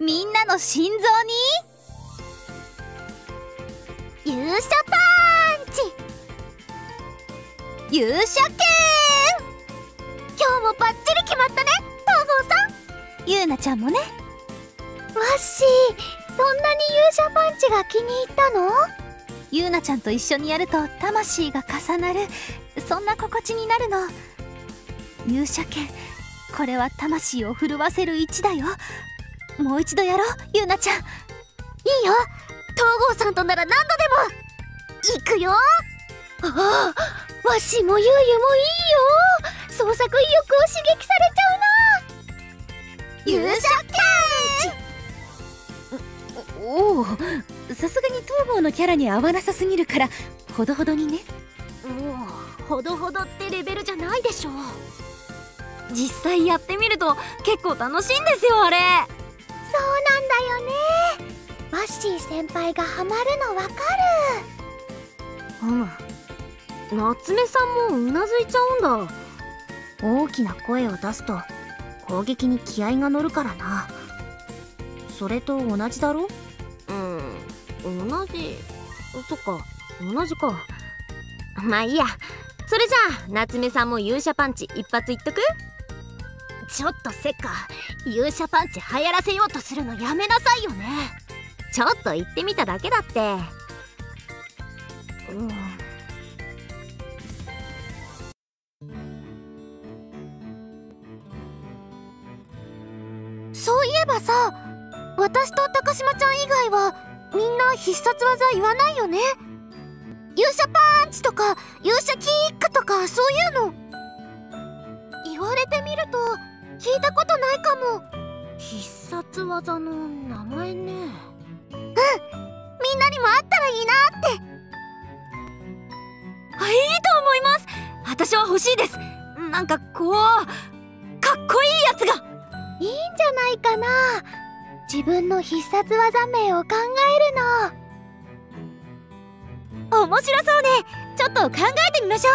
みんなの心臓に？勇者パンチ！勇者剣！今日もバッチリ決まったね東郷さん。ゆうなちゃんもね。わっしーそんなに勇者パンチが気に入ったの？ゆうなちゃんと一緒にやると魂が重なる。そんな心地になるの。勇者剣これは魂を震わせる一だよもう一度やろうゆうなちゃん。いいよ。東郷さんとなら何度でも。行くよ。ああわしもゆうゆもいいよ。創作意欲を刺激されちゃうな。勇者剣。おおさすがに東郷のキャラに合わなさすぎるからほどほどにねもうほどほどってレベルじゃないでしょ実際やってみると結構楽しいんですよあれなんだよね。バッシー先輩がハマるのわかる。うむ夏目さんもうなずいちゃうんだ。大きな声を出すと攻撃に気合が乗るからな。それと同じだろ？うん同じ。そっか同じか。まあいいや。それじゃあ夏目さんも勇者パンチ一発いっとく？ちょっとせっか勇者パンチ流行らせようとするのやめなさいよね。ちょっと言ってみただけだって。うん。そういえばさ私と高島ちゃん以外はみんな必殺技言わないよね。勇者パンチとか勇者キックとかそういうの。言われてみると聞いたことないかも。必殺技の名前ね。うん。みんなにもあったらいいなって。あいいと思います。私は欲しいです。なんかこうかっこいいやつが。いいんじゃないかな。自分の必殺技名を考えるの。面白そうね。ちょっと考えてみましょ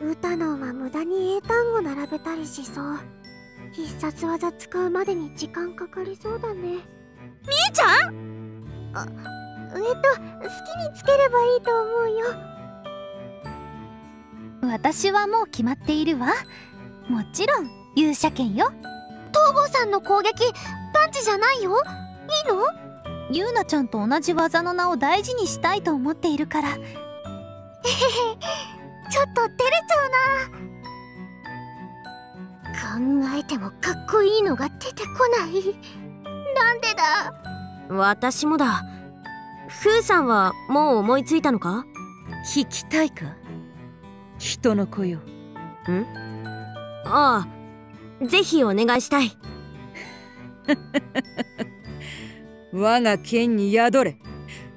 う。歌のは無駄に英単語並べたりしそう必殺技使うまでに時間かかりそうだね。みーちゃん？あえっと好きにつければいいと思うよ。私はもう決まっているわ。もちろん勇者剣よ。東郷さんの攻撃パンチじゃないよ。いいの？ゆうなちゃんと同じ技の名を大事にしたいと思っているから。えへへちょっと照れちゃうな。考えてもかっこいいのが出てこない。なんでだ？私もだ。ふーさんはもう思いついたのか？聞きたいか？人の子よん？ああ。ぜひお願いしたい。我が剣に宿れ。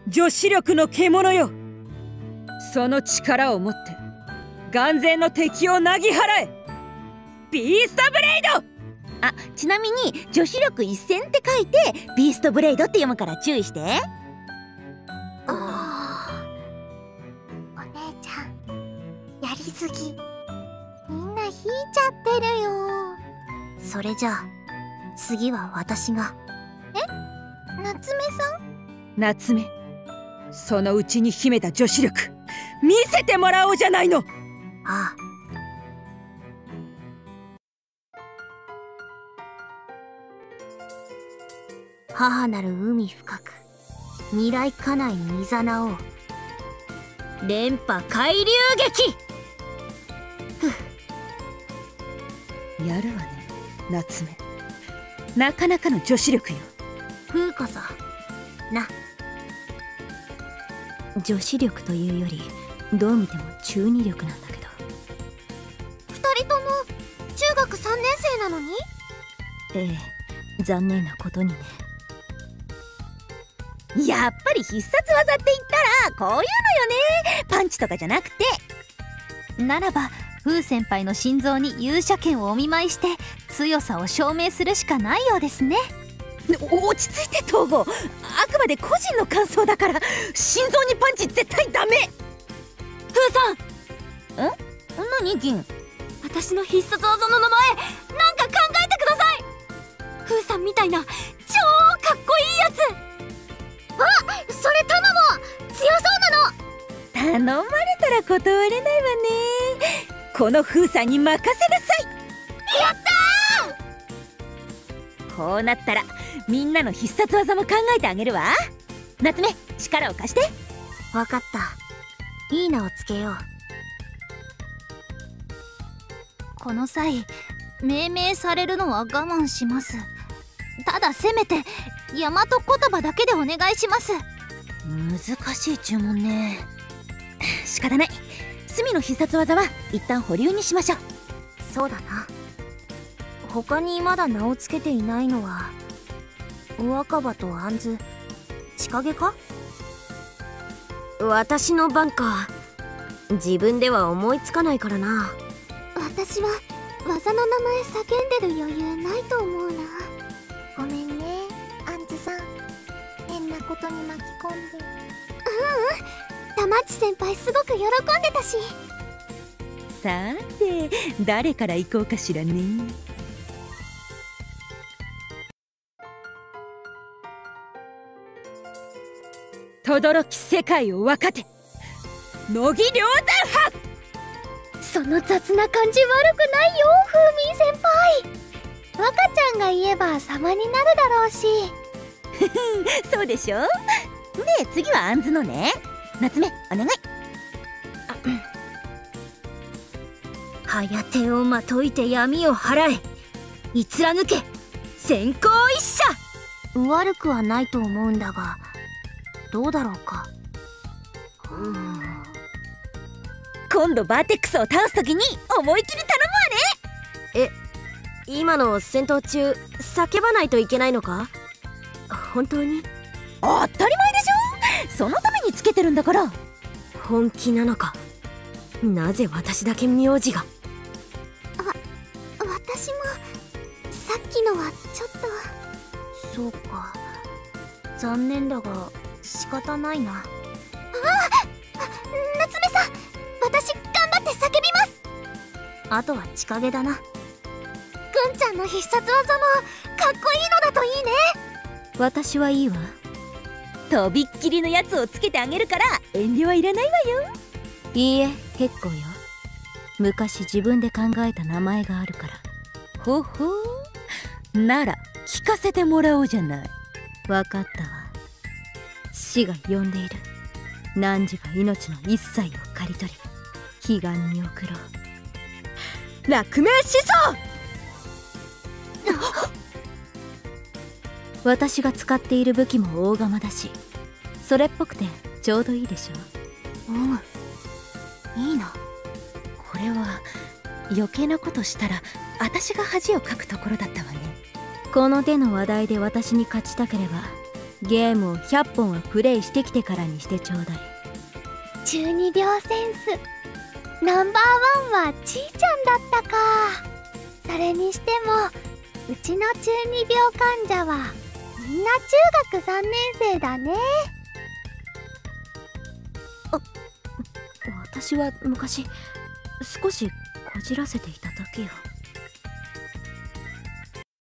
女子力の獣よ。その力を持って眼前の敵をなぎ払えビーストブレイド！あちなみに女子力一戦って書いてビーストブレイドって読むから注意して。お姉ちゃんやりすぎ。みんな引いちゃってるよ。それじゃあ次は私が。え？夏目さん？夏目そのうちに秘めた女子力見せてもらおうじゃないの！ああ母なる海深く未来家内に誘おう。連覇海流劇！やるわね夏目。なかなかの女子力よ。風こそな。女子力というよりどう見ても中二力なんだけど。2人とも中学3年生なのに？ええ残念なことにねやっぱり必殺技って言ったらこういうのよね。パンチとかじゃなくて。ならば風先輩の心臓に勇者剣をお見舞いして強さを証明するしかないようですね。落ち着いて東郷。あくまで個人の感想だから。心臓にパンチ絶対ダメ。風さん。ん何銀私の必殺技の名前なんか考えてください。風さんみたいなまれたら断れないわね。この風さんに任せなさい。やったこうなったらみんなの必殺技も考えてあげるわ。夏目力を貸して。分かった。いい名をつけよう。この際命名されるのは我慢します。ただせめて大和言葉だけでお願いします。難しい注文ね仕方ない。隅の必殺技は一旦保留にしましょう。そうだな。他にまだ名を付けていないのは若葉と杏子千景か？私の番か。自分では思いつかないからな。私は技の名前叫んでる余裕ないと思うな。ごめんねアンズさん。変なことに巻き込んでううん玉地先輩すごく喜んでたし。さて誰から行こうかしらね。轟世界を分かて乃木梁山派。その雑な感じ悪くないよフーミン先輩。若ちゃんが言えば様になるだろうし。そうでしょ？で次はアンズのね夏目お願い。早手をまといて闇を払え。逸ら抜け。先行一射。悪くはないと思うんだがどうだろうか。うん。今度バーテックスを倒す時に思い切り頼むわね。え今の戦闘中叫ばないといけないのか？本当に？当たり前でしょ。そのためにつけてるんだから。本気なのか。なぜ私だけ名字が。あ私もさっきのはちょっと。そうか。残念だが仕方ないな。あ夏目さん。私頑張って叫びます。あとは千景だな。ぐんちゃんの必殺技もかっこいいのだといいね。私はいいわとびっきりのやつをつけてあげるから遠慮はいらないわよ。いいえ結構よ。昔自分で考えた名前があるから。ほほう。なら聞かせてもらおうじゃない。わかったわ。死が呼んでいる。汝が命の一切を刈り取り彼岸に送ろう。落命思想私が使っている武器も大釜だしそれっぽくてちょうどいいでしょう。んいいな。これは余計なことしたら私が恥をかくところだったわね。この手の話題で私に勝ちたければゲームを100本はプレイしてきてからにしてちょうだい。中二病センス。ナンバーワンはちーちゃんだったか。それにしてもうちの中二病患者はみんな中学3年生だね。あ私は昔少しこじらせていただけよ。